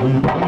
Thank